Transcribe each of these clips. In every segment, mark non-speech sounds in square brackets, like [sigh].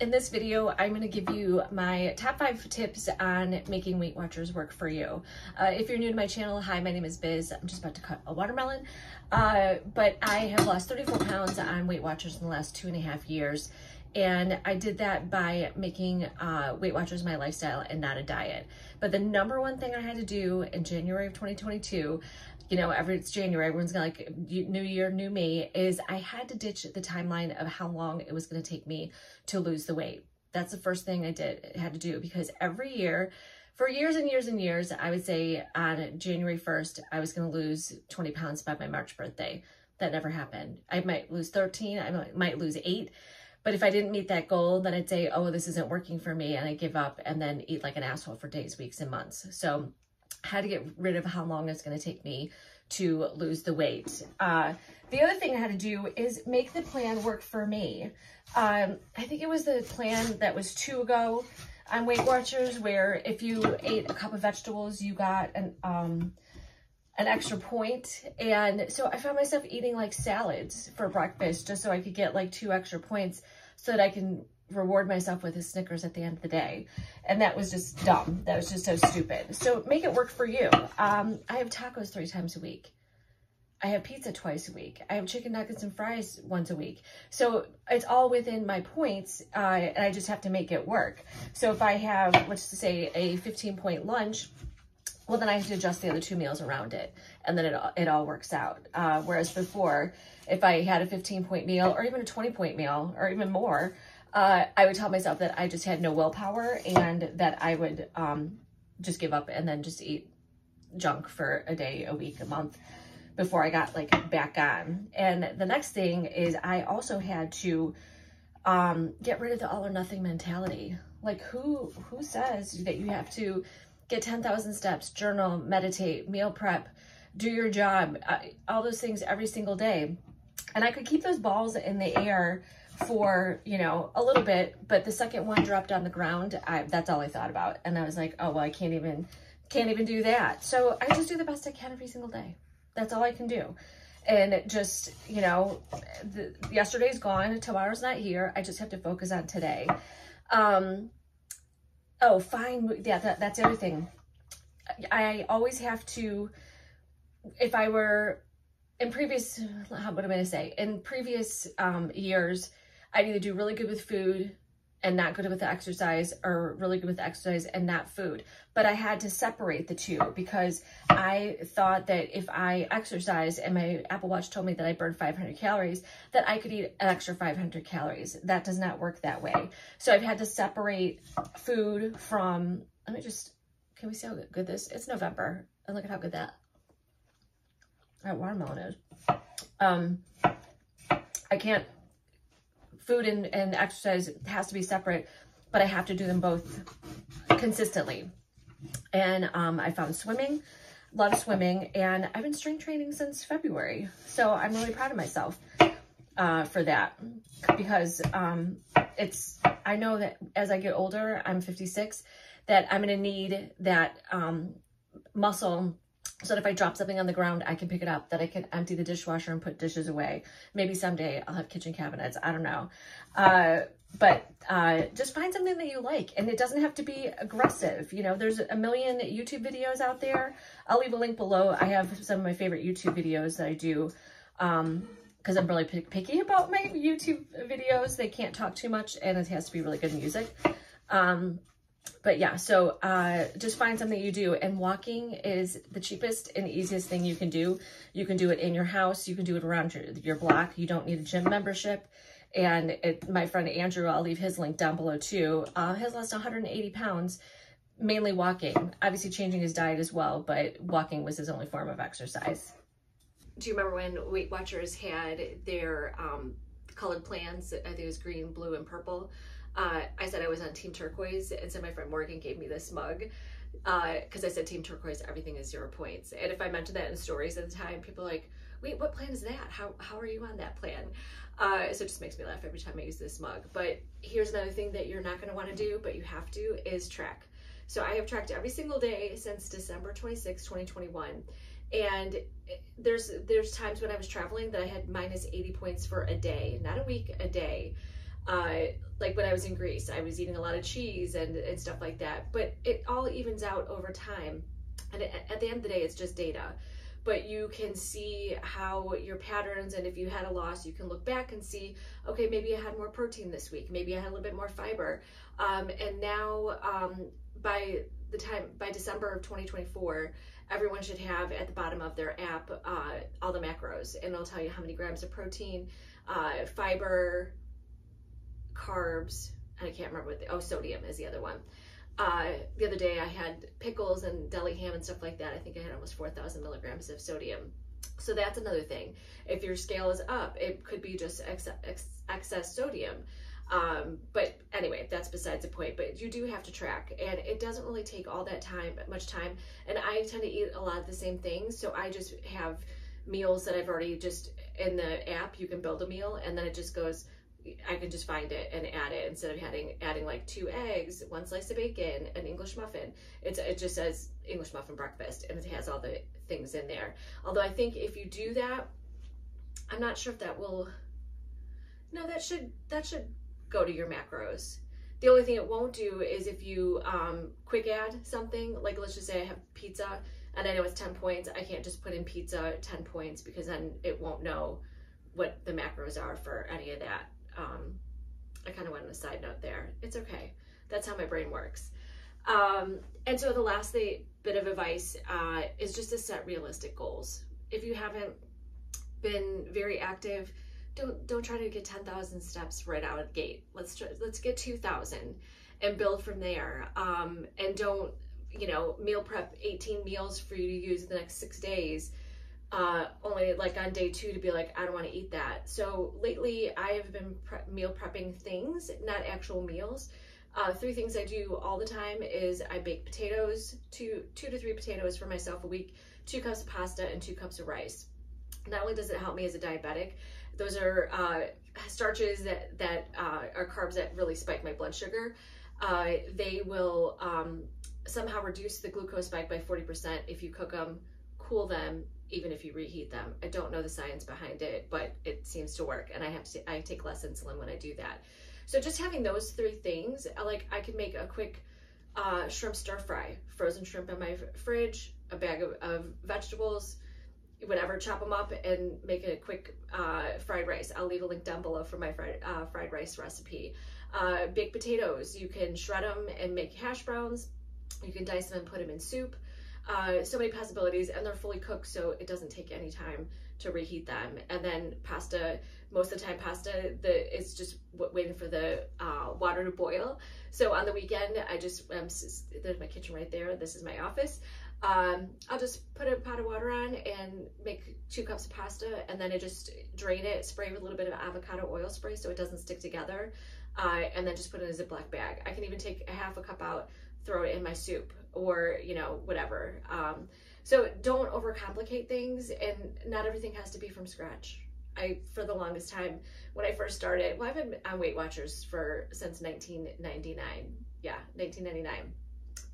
In this video, I'm going to give you my top five tips on making Weight Watchers work for you. Uh, if you're new to my channel, hi, my name is Biz. I'm just about to cut a watermelon. Uh, but I have lost 34 pounds on Weight Watchers in the last two and a half years. And I did that by making uh, Weight Watchers my lifestyle and not a diet. But the number one thing I had to do in January of 2022 you know, every it's January, everyone's gonna like new year, new me, is I had to ditch the timeline of how long it was gonna take me to lose the weight. That's the first thing I did had to do because every year, for years and years and years, I would say on January 1st, I was gonna lose 20 pounds by my March birthday. That never happened. I might lose 13, I might lose eight. But if I didn't meet that goal, then I'd say, oh, this isn't working for me. And I give up and then eat like an asshole for days, weeks, and months. So how to get rid of how long it's going to take me to lose the weight. Uh, the other thing I had to do is make the plan work for me. Um, I think it was the plan that was two ago on Weight Watchers where if you ate a cup of vegetables, you got an, um, an extra point. And so I found myself eating like salads for breakfast just so I could get like two extra points so that I can reward myself with a Snickers at the end of the day. And that was just dumb. That was just so stupid. So make it work for you. Um, I have tacos three times a week. I have pizza twice a week. I have chicken nuggets and fries once a week. So it's all within my points, uh, and I just have to make it work. So if I have, let's say, a 15 point lunch, well, then I have to adjust the other two meals around it, and then it, it all works out. Uh, whereas before, if I had a 15 point meal or even a 20 point meal or even more, uh, I would tell myself that I just had no willpower and that I would um, just give up and then just eat junk for a day, a week, a month before I got like back on. And the next thing is I also had to um, get rid of the all or nothing mentality. Like who who says that you have to get 10,000 steps, journal, meditate, meal prep, do your job, uh, all those things every single day. And I could keep those balls in the air for, you know, a little bit, but the second one dropped on the ground, I, that's all I thought about. And I was like, oh, well, I can't even, can't even do that. So I just do the best I can every single day. That's all I can do. And just, you know, the, yesterday's gone, tomorrow's not here. I just have to focus on today. Um, oh, fine. Yeah, that, that's the other thing. I always have to, if I were in previous, what am I going to say? In previous um, years, I'd either do really good with food and not good with exercise or really good with exercise and not food. But I had to separate the two because I thought that if I exercised and my Apple Watch told me that I burned 500 calories, that I could eat an extra 500 calories. That does not work that way. So I've had to separate food from, let me just, can we see how good this, it's November. And look at how good that, that watermelon is. Um, I can't food and, and exercise has to be separate, but I have to do them both consistently. And um, I found swimming, love swimming, and I've been strength training since February. So I'm really proud of myself uh, for that because um, it's, I know that as I get older, I'm 56, that I'm going to need that um, muscle so that if I drop something on the ground, I can pick it up, that I can empty the dishwasher and put dishes away. Maybe someday I'll have kitchen cabinets. I don't know. Uh, but uh, just find something that you like. And it doesn't have to be aggressive. You know, there's a million YouTube videos out there. I'll leave a link below. I have some of my favorite YouTube videos that I do um, because I'm really picky about my YouTube videos. They can't talk too much and it has to be really good music. Um, but yeah, so uh, just find something you do. And walking is the cheapest and easiest thing you can do. You can do it in your house. You can do it around your, your block. You don't need a gym membership. And it, my friend Andrew, I'll leave his link down below too, uh, has lost 180 pounds, mainly walking. Obviously changing his diet as well, but walking was his only form of exercise. Do you remember when Weight Watchers had their um, colored plans? I think it was green, blue, and purple uh, I said I was on Team Turquoise, and so my friend Morgan gave me this mug because uh, I said Team Turquoise, everything is zero points. And if I mentioned that in stories at the time, people are like, wait, what plan is that? How, how are you on that plan? Uh, so it just makes me laugh every time I use this mug. But here's another thing that you're not going to want to do, but you have to, is track. So I have tracked every single day since December 26, 2021. And there's there's times when I was traveling that I had minus 80 points for a day, not a week, a day. Uh, like when I was in Greece, I was eating a lot of cheese and, and stuff like that. But it all evens out over time. And at the end of the day, it's just data. But you can see how your patterns, and if you had a loss, you can look back and see, okay, maybe I had more protein this week. Maybe I had a little bit more fiber. Um, and now um, by the time, by December of 2024, everyone should have at the bottom of their app uh, all the macros and it'll tell you how many grams of protein, uh, fiber, carbs, and I can't remember what the, oh, sodium is the other one. Uh, the other day I had pickles and deli ham and stuff like that. I think I had almost 4,000 milligrams of sodium. So that's another thing. If your scale is up, it could be just ex ex excess sodium. Um, but anyway, that's besides the point. But you do have to track, and it doesn't really take all that time, much time. And I tend to eat a lot of the same things, so I just have meals that I've already just in the app. You can build a meal, and then it just goes I can just find it and add it instead of adding adding like two eggs, one slice of bacon, an English muffin. It's it just says English muffin breakfast and it has all the things in there. Although I think if you do that, I'm not sure if that will. No, that should that should go to your macros. The only thing it won't do is if you um, quick add something, like let's just say I have pizza and I know it's 10 points, I can't just put in pizza 10 points because then it won't know what the macros are for any of that um, I kind of went on a side note there. It's okay. That's how my brain works. Um, and so the last thing, bit of advice uh, is just to set realistic goals. If you haven't been very active, don't don't try to get 10,000 steps right out of the gate. Let's try, let's get 2,000 and build from there. Um, and don't you know meal prep 18 meals for you to use the next six days uh, only like on day two to be like, I don't want to eat that. So lately I have been pre meal prepping things, not actual meals. Uh, three things I do all the time is I bake potatoes, two, two to three potatoes for myself a week, two cups of pasta and two cups of rice. Not only does it help me as a diabetic, those are uh, starches that, that uh, are carbs that really spike my blood sugar. Uh, they will um, somehow reduce the glucose spike by 40% if you cook them, cool them, even if you reheat them. I don't know the science behind it, but it seems to work. And I have to, I take less insulin when I do that. So just having those three things, like I could make a quick uh, shrimp stir fry, frozen shrimp in my fridge, a bag of, of vegetables, whatever, chop them up and make a quick uh, fried rice. I'll leave a link down below for my fried, uh, fried rice recipe. Uh, baked potatoes, you can shred them and make hash browns. You can dice them and put them in soup. Uh, so many possibilities and they're fully cooked so it doesn't take any time to reheat them. And then pasta, most of the time pasta, the it's just waiting for the uh, water to boil. So on the weekend, I just, um, there's my kitchen right there. This is my office. Um, I'll just put a pot of water on and make two cups of pasta and then I just drain it, spray with a little bit of avocado oil spray so it doesn't stick together. Uh, and then just put it in a Ziploc bag. I can even take a half a cup out, throw it in my soup or, you know, whatever. Um, so don't overcomplicate things and not everything has to be from scratch. I, for the longest time, when I first started, well, I've been on Weight Watchers for, since 1999. Yeah, 1999.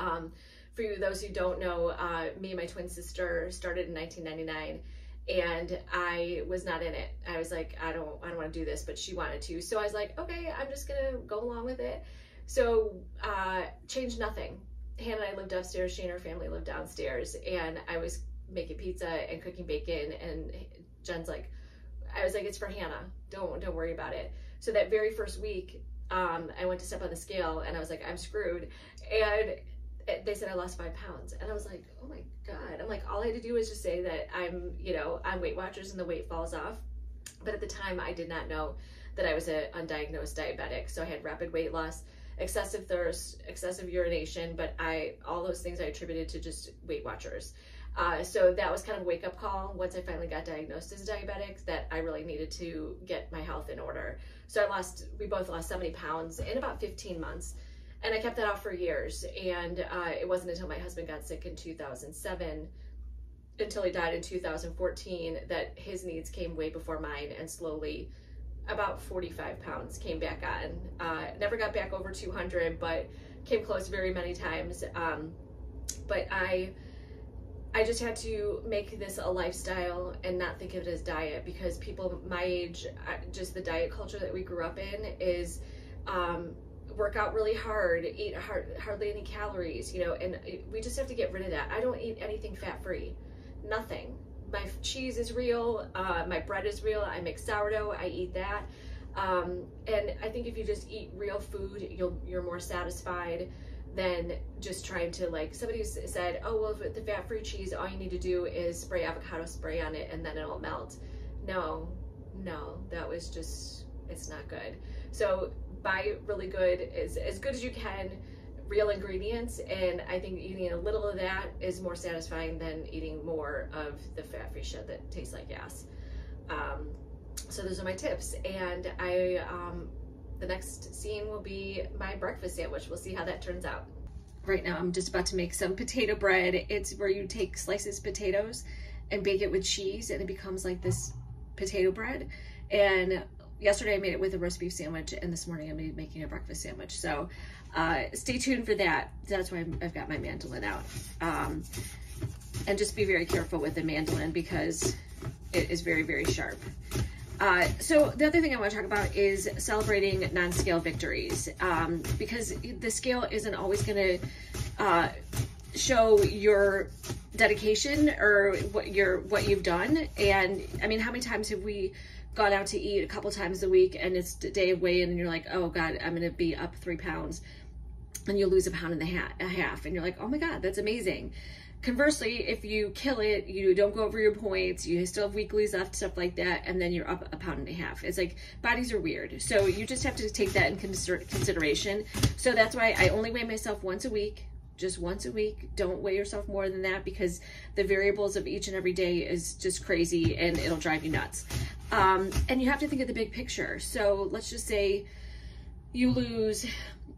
Um, for you, those who don't know, uh, me and my twin sister started in 1999 and I was not in it. I was like, I don't, I don't want to do this, but she wanted to. So I was like, okay, I'm just going to go along with it. So, uh, changed nothing. Hannah and I lived upstairs, she and her family lived downstairs, and I was making pizza and cooking bacon, and Jen's like, I was like, it's for Hannah. Don't don't worry about it. So that very first week, um, I went to step on the scale, and I was like, I'm screwed, and they said I lost five pounds, and I was like, oh my god. I'm like, all I had to do was just say that I'm, you know, on Weight Watchers, and the weight falls off. But at the time, I did not know that I was an undiagnosed diabetic, so I had rapid weight loss excessive thirst, excessive urination, but I all those things I attributed to just Weight Watchers. Uh, so that was kind of a wake up call once I finally got diagnosed as a diabetic that I really needed to get my health in order. So I lost, we both lost 70 pounds in about 15 months. And I kept that off for years. And uh, it wasn't until my husband got sick in 2007, until he died in 2014, that his needs came way before mine and slowly about 45 pounds came back on. Uh, never got back over 200, but came close very many times. Um, but I, I just had to make this a lifestyle and not think of it as diet because people my age, just the diet culture that we grew up in is um, work out really hard, eat hard, hardly any calories, you know, and we just have to get rid of that. I don't eat anything fat free, nothing. My cheese is real, uh, my bread is real. I make sourdough, I eat that. Um, and I think if you just eat real food, you'll you're more satisfied than just trying to like somebody said oh well with the fat-free cheese all you need to do is spray avocado spray on it and then it'll melt no no that was just it's not good so buy really good as, as good as you can real ingredients and i think eating a little of that is more satisfying than eating more of the fat-free shit that tastes like gas um, so those are my tips and i um, the next scene will be my breakfast sandwich. We'll see how that turns out. Right now, I'm just about to make some potato bread. It's where you take slices potatoes and bake it with cheese and it becomes like this potato bread. And yesterday I made it with a roast beef sandwich and this morning I'm making a breakfast sandwich. So uh, stay tuned for that. That's why I've got my mandolin out. Um, and just be very careful with the mandolin because it is very, very sharp. Uh, so the other thing I want to talk about is celebrating non-scale victories um, because the scale isn't always going to uh, show your dedication or what you're what you've done. And I mean, how many times have we gone out to eat a couple times a week and it's day of weigh-in and you're like, oh God, I'm going to be up three pounds and you lose a pound and a half and you're like, oh my God, that's amazing. Conversely, if you kill it, you don't go over your points, you still have weeklies left, stuff like that, and then you're up a pound and a half. It's like bodies are weird. So you just have to take that in consideration. So that's why I only weigh myself once a week, just once a week. Don't weigh yourself more than that because the variables of each and every day is just crazy and it'll drive you nuts. Um, and you have to think of the big picture. So let's just say you lose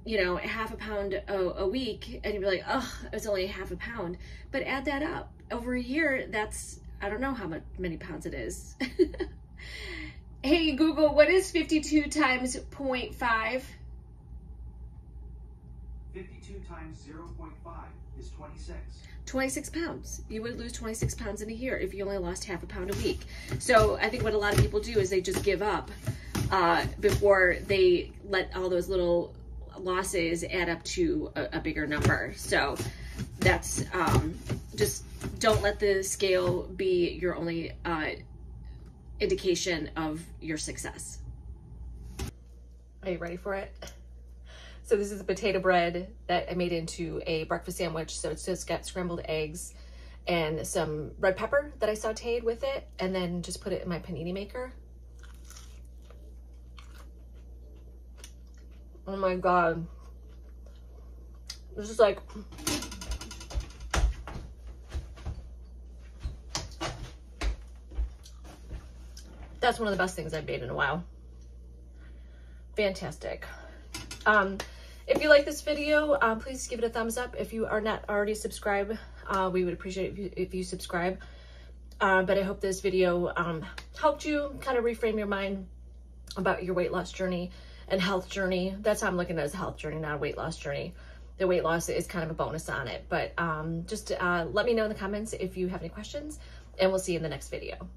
you know, half a pound a, a week, and you'd be like, oh, it's only half a pound. But add that up. Over a year, that's, I don't know how much, many pounds it is. [laughs] hey, Google, what is 52 times 0.5? 52 times 0.5 is 26. 26 pounds. You would lose 26 pounds in a year if you only lost half a pound a week. So I think what a lot of people do is they just give up uh, before they let all those little losses add up to a, a bigger number. So that's um, just don't let the scale be your only uh, indication of your success. Are you ready for it? So this is a potato bread that I made into a breakfast sandwich. So it's just got scrambled eggs and some red pepper that I sauteed with it and then just put it in my panini maker. Oh my god. This is like that's one of the best things I've made in a while. Fantastic. Um, if you like this video, uh, please give it a thumbs up. If you are not already subscribed, uh, we would appreciate if you, if you subscribe. Uh, but I hope this video um, helped you kind of reframe your mind about your weight loss journey and health journey. That's how I'm looking at as a health journey, not a weight loss journey. The weight loss is kind of a bonus on it. But um, just uh, let me know in the comments if you have any questions, and we'll see you in the next video.